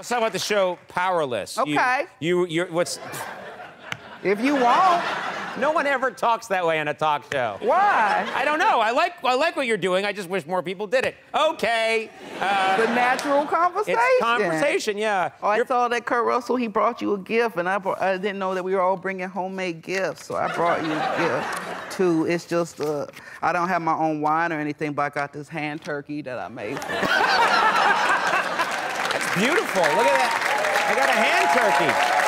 Let's talk about the show Powerless. Okay. You, you, are what's? If you want. No one ever talks that way on a talk show. Why? I don't know. I like, I like what you're doing. I just wish more people did it. Okay. Uh, The natural conversation. it's conversation, yeah. Oh, I You're- saw that Kurt Russell, he brought you a gift, and I, brought, I didn't know that we were all bringing homemade gifts, so I brought you a gift, too. It's just, uh, I don't have my own wine or anything, but I got this hand turkey that I made. That's beautiful. Look at that. I got a hand turkey.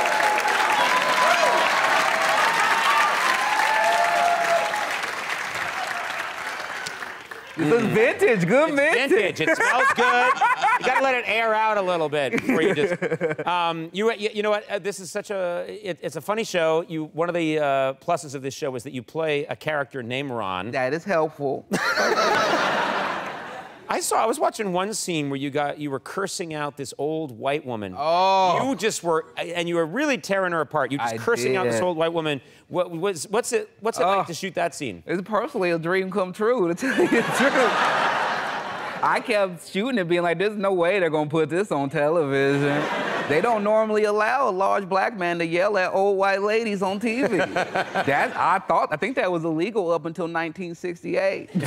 This is vintage, good vintage. Vintage. It smells good. You got to let it air out a little bit before you just. Um, you, you, you know what? Uh, this is such a. It, it's a funny show. You one of the uh, pluses of this show is that you play a character named Ron. That is helpful. I saw. I was watching one scene where you got you were cursing out this old white woman. Oh. You just were, and you were really tearing her apart. You just I cursing out this old white woman. What was? What's it? What's it Oh. like to shoot that scene? It's personally a dream come true, to tell you the truth. I kept shooting it, being like, there's no way they're gonna put this on television. They don't normally allow a large black man to yell at old white ladies on TV. that I thought, I think that was illegal up until 1968. but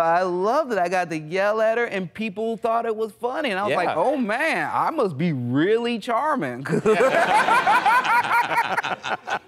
I loved it. I got to yell at her, and people thought it was funny. And I was Yeah. like, oh man, I must be really charming.